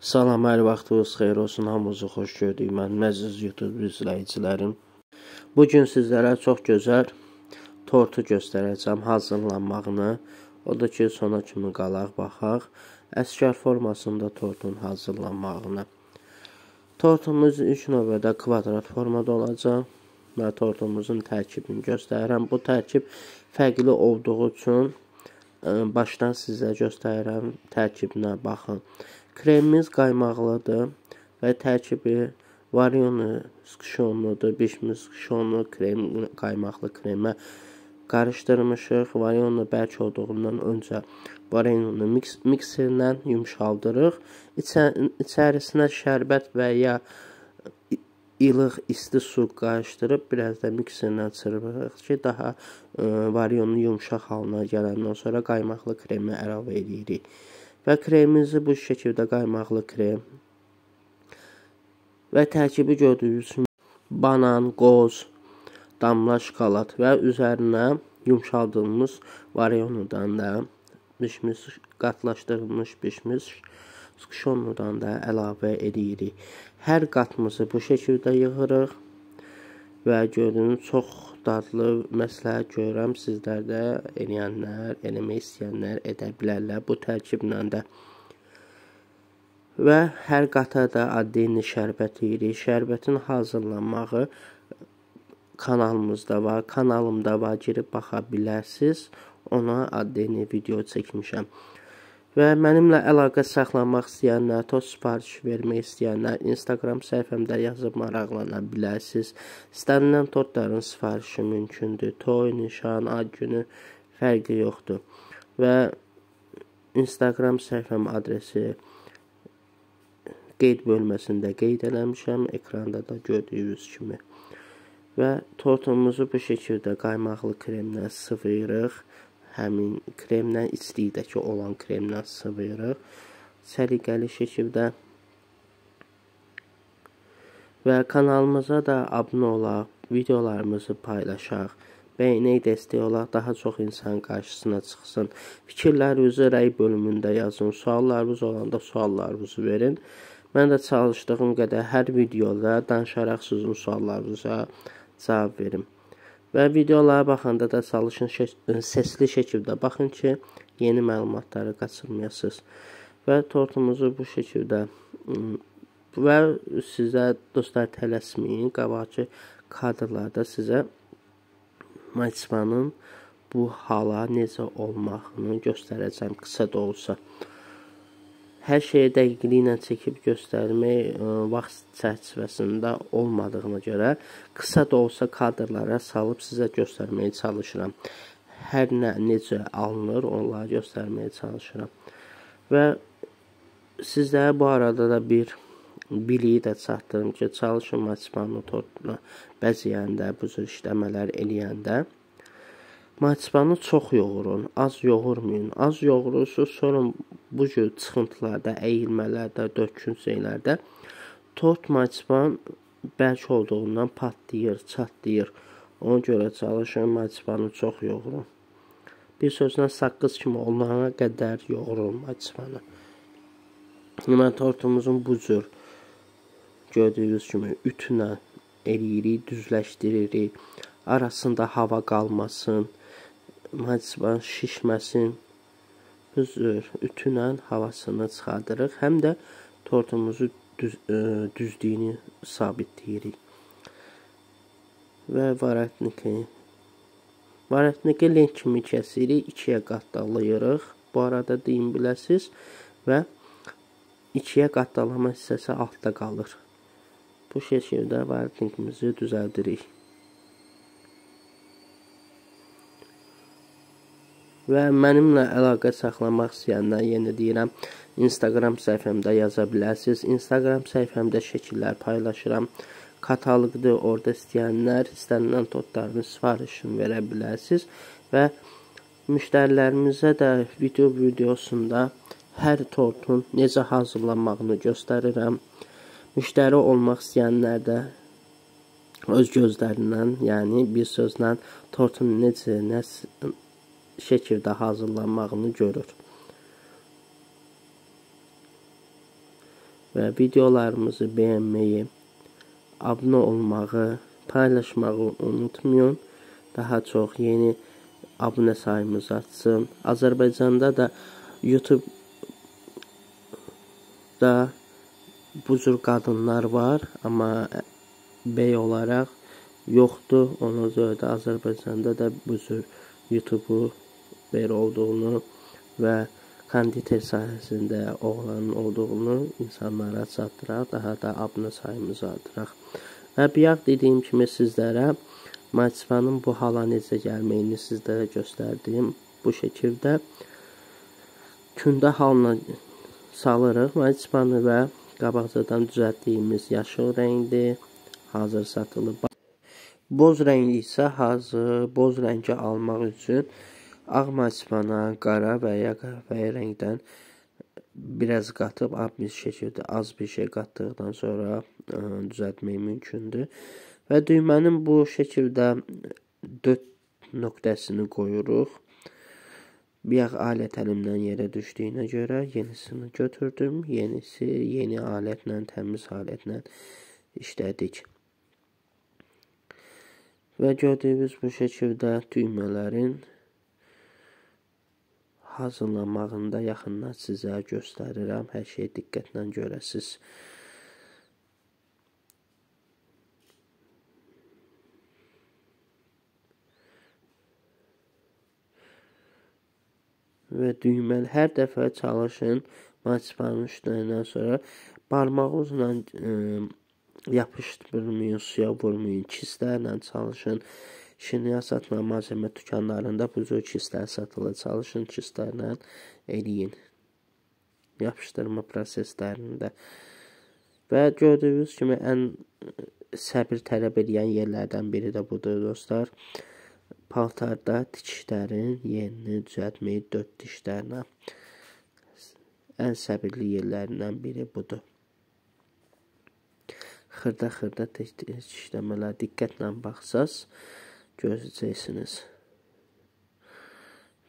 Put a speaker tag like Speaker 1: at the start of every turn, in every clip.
Speaker 1: Salam, hər vaxtınız xeyir olsun. Hamınızı xoş gördük. Mən əziz YouTube izləyicilərim. Bu gün sizlərə çox gözəl tortu göstərəcəm hazırlanmağını. O da ki, sona kimi qalaq, baxaq. Əskər formasında tortun hazırlanmağını. Tortumuz ilk növbədə kvadrat formada olacaq və tortumuzun tərkibini göstərirəm. Bu tərkib fərqli olduğu üçün e, başdan sizə göstərirəm. Tərkibinə baxın. Kremimiz qaymaqlıdır və tərkibi varyonu skşonludur. Bişmiş skşonlu krem, qaymaqlı kremə qarışdırmışıq. Varyonu bərk olduğundan öncə varyonu mix mikserlə yumşaldırıq. İçə içərisinə şərbət və ya ilıq isti su qarışdırıb biraz da mikserlə çırpırıq ki, daha ə, varyonu yumşaq halına gələndən sonra qaymaqlı kremi əlavə edirik. Və kremimizi bu şəkildə qaymaqlı krem və tərkibi gördüyünüz kimi banan, qoz, damla şokolad və üzərinə yumşaldılmış varionudan da bişmiş, qatlaşdırılmış bişmiş skşonudan da əlavə edirik. Hər qatımızı bu şəkildə yığırıq və gördüyünüz çox dadlı məsləhət görürəm sizlər də eləyənlər, eləmək istəyənlər edə bilərlər bu tərkiblə də. Və hər qata da addini şərbət yeyirik. Şərbətin hazırlanmağı kanalımızda var, kanalımda var, girib baxa bilərsiniz. Ona addini video çəkmişəm. Və mənimlə əlaqə saxlamaq istəyənlər, toz sifariş vermək istəyənlər Instagram səhifəmdə yazıb maraqlana bilərsiniz. İstənilən tortların sifarişi mümkündür. Toy, nişan, ad günü fərqi yoxdur. Və Instagram səhifəm adresi qeyd bölməsində qeyd eləmişəm. Ekranda da gördüyünüz kimi. Və tortumuzu bu şəkildə qaymaqlı kremlə sıvıyırıq həmin kremlə içlikdəki olan kremlə sıvıyırıq. Səliqəli şəkildə və kanalımıza da abunə olaq, videolarımızı paylaşaq, bəyənək dəstək olaq, daha çox insan qarşısına çıxsın. Fikirlərinizi rəy bölümündə yazın, suallarınız olanda suallarınızı verin. Mən də çalışdığım qədər hər videoda danışaraq sizin suallarınıza cavab verim. Və videolara baxanda da çalışın şək səsli şəkildə baxın ki, yeni məlumatları qaçırmayasınız. Və tortumuzu bu şəkildə və sizə dostlar tələsməyin, qabaqki kadrlarda sizə Maçmanın bu hala necə olmağını göstərəcəm qısa da olsa hər şeyi dəqiqliklə çəkib göstərmək ə, e, vaxt çərçivəsində olmadığına görə qısa da olsa kadrlara salıb sizə göstərməyə çalışıram. Hər nə necə alınır, onları göstərməyə çalışıram. Və sizlərə bu arada da bir biliyi də çatdırım ki, çalışın maçmanı tortuna bəzəyəndə, bu cür işləmələr eləyəndə Marsipanı çox yoğurun, az yoğurmayın. Az yoğurursunuz, sonra bu cür çıxıntılarda, əyilmələrdə, döküntülərdə tort marsipan bərk olduğundan patlayır, çatlayır. Ona görə çalışın marsipanı çox yoğurun. Bir sözlə saqqız kimi olana qədər yoğurun marsipanı. Mən tortumuzun bu cür gördüyünüz kimi ütünə eləyirik, düzləşdiririk. Arasında hava qalmasın məcban şişməsin. Biz ütünlə havasını çıxardırıq. Həm də tortumuzu düz, ə, düzlüyünü sabitləyirik. Və varatniki varatniki lent kimi kəsirik, ikiyə qatlayırıq. Bu arada deyim biləsiz və ikiyə qatlama hissəsi altda qalır. Bu şəkildə varatnikimizi düzəldirik. Və mənimlə əlaqə saxlamaq istəyənlər yenə deyirəm, Instagram səhifəmdə yaza bilərsiniz. Instagram səhifəmdə şəkillər paylaşıram. Kataloqdur, orada istəyənlər istənilən tortların sifarişini verə bilərsiniz və müştərilərimizə də video videosunda hər tortun necə hazırlanmağını göstərirəm. Müştəri olmaq istəyənlər də öz gözlərindən, yəni bir sözlə tortun necə, nə şəkildə hazırlanmağını görür. və videolarımızı bəyənməyi, abunə olmağı, paylaşmağı unutmayın. Daha çox yeni abunə sayımız artsın. Azərbaycanda da YouTube da bu cür qadınlar var, amma bəy olaraq yoxdur. Ona görə də Azərbaycanda da bu cür YouTube-u belə olduğunu və konditer sahəsində oğlanın olduğunu insanlara çatdıraq, daha da abunə sayımızı artıraq. Və bayaq dediyim kimi sizlərə Marsipanın bu hala necə gəlməyini sizlərə göstərdim. Bu şəkildə kündə halına salırıq Marsipanı və qabaqcadan düzəltdiyimiz yaşıl rəngli hazır satılıb. Boz rəngi isə hazır boz rəngi almaq üçün ağ maçpana, qara və ya qəhvəyi rəngdən biraz qatıb az bir şəkildə az bir şey qatdıqdan sonra ə, düzəltmək mümkündür. Və düymənin bu şəkildə 4 nöqtəsini qoyuruq. Bir alət əlimdən yerə düşdüyünə görə yenisini götürdüm. Yenisi yeni alətlə, təmiz alətlə işlədik. Və gördüyünüz bu şəkildə düymələrin hazırlanmağında yaxından sizə göstərirəm. Hər şeyi diqqətlə görəsiz. Və düyməni hər dəfə çalışın. Marsipanın üstündən sonra barmağınızla yapışdırmayın, suya vurmayın, kislərlə çalışın. Şirniyyat və malzemə dükanlarında bu cür kislər satılır. Çalışın kislərlə eləyin. Yapışdırma proseslərində. Və gördüyünüz kimi ən səbir tələb edən yerlərdən biri də budur dostlar. Paltarda tikişlərin yerini düzəltməyi dörd dişlərlə ən səbirli yerlərindən biri budur xırda-xırda tez-tez işləmələr diqqətlə baxsaz görəcəksiniz.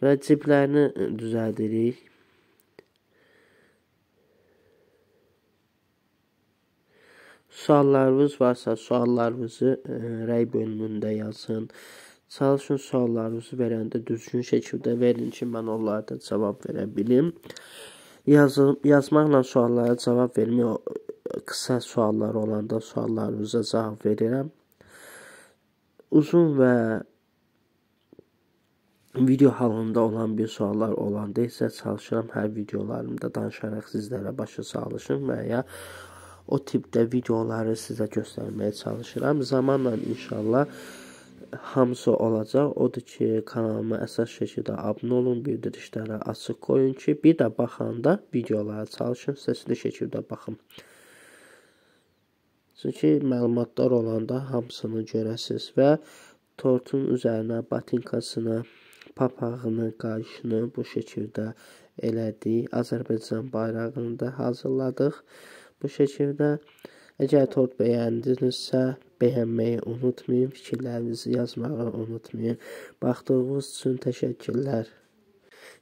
Speaker 1: Və ciblərini düzəldirik. Suallarınız varsa suallarınızı ə, rəy bölümündə yazın. Çalışın suallarınızı verəndə düzgün şəkildə verin ki, mən onlara da cavab verə bilim. Yazım, yazmaqla suallara cavab vermək qısa suallar olanda suallarınıza cavab verirəm. Uzun və video halında olan bir suallar olanda isə çalışıram hər videolarımda danışaraq sizlərə başa salışım və ya o tipdə videoları sizə göstərməyə çalışıram. Zamanla inşallah hamısı olacaq. Odur ki, kanalıma əsas şəkildə abunə olun, bildirişləri açıq qoyun ki, bir də baxanda videolara çalışın, səsli şəkildə baxın. Çünki məlumatlar olanda hamısını görəsiz və tortun üzərinə batinkasını, papağını, qayışını bu şəkildə elədik. Azərbaycan bayrağını da hazırladıq. Bu şəkildə əgər tort bəyəndinizsə, bəyənməyi unutmayın, fikirlərinizi yazmağı unutmayın. Baxdığınız üçün təşəkkürlər.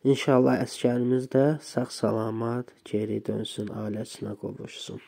Speaker 1: İnşallah əskərimiz də sağ-salamat geri dönsün, ailəsinə qovuşsun.